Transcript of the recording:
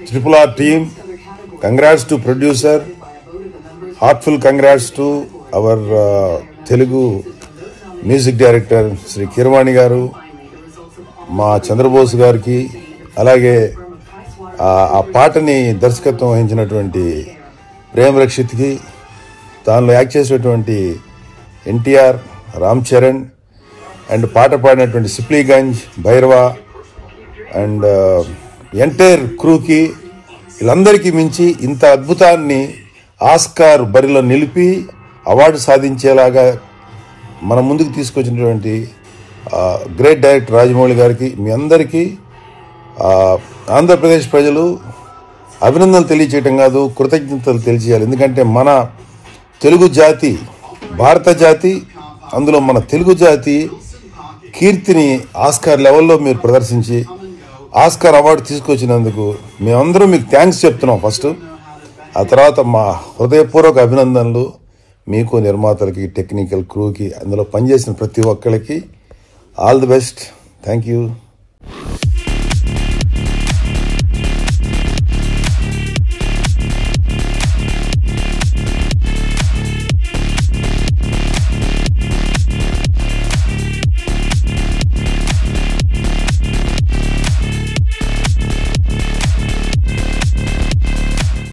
Triple R team congrats to producer heartful congrats to our Telugu music director Shri Keeravani గారు మా చంద్రబోస్ గారికి అలాగే ఆ- పాటని దర్శకత్వం వహించినటువంటి ప్రేమ్ రక్షిత్కి దానిలో యాక్ట్ చేసినటువంటి ఎన్టీఆర్ రామ్ చరణ్ అండ్ పాట పాడినటువంటి సిప్లీగంజ్ భైరవ అండ్ ఎంటైర్ క్రూకి వీళ్ళందరికీ మించి ఇంత అద్భుతాన్ని ఆస్కార్ బరిలో నిలిపి అవార్డు సాధించేలాగా మన ముందుకు తీసుకొచ్చినటువంటి గ్రేట్ డైరెక్టర్ రాజమౌళి గారికి మీ అందరికీ ఆంధ్రప్రదేశ్ ప్రజలు అభినందనలు తెలియచేయటం కాదు కృతజ్ఞతలు తెలియజేయాలి. ఎందుకంటే మన తెలుగు జాతి భారత జాతి అందులో మన తెలుగు జాతి కీర్తిని ఆస్కార్ లెవెల్లో మీరు ప్రదర్శించి ఆస్కార్ అవార్డు తీసుకొచ్చినందుకు మేమందరూ మీకు థ్యాంక్స్ చెప్తున్నాం ఫస్ట్. ఆ తర్వాత మా హృదయపూర్వక అభినందనలు మీకు నిర్మాతలకి టెక్నికల్ క్రూకి అందులో పనిచేసిన ప్రతి ఒక్కరికి all the best. Thank you.